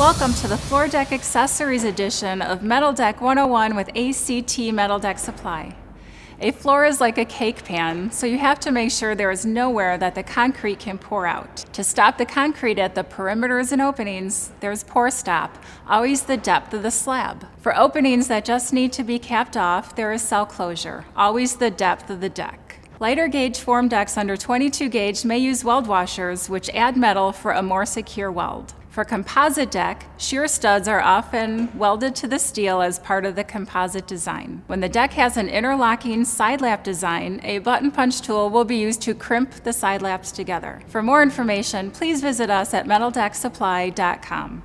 Welcome to the Floor Deck Accessories edition of Metal Deck 101 with ACT Metal Deck Supply. A floor is like a cake pan, so you have to make sure there is nowhere that the concrete can pour out. To stop the concrete at the perimeters and openings, there's pour stop, always the depth of the slab. For openings that just need to be capped off, there is cell closure, always the depth of the deck. Lighter gauge form decks under 22 gauge may use weld washers, which add metal for a more secure weld. For composite deck, shear studs are often welded to the steel as part of the composite design. When the deck has an interlocking side lap design, a button punch tool will be used to crimp the side laps together. For more information, please visit us at metaldecksupply.com.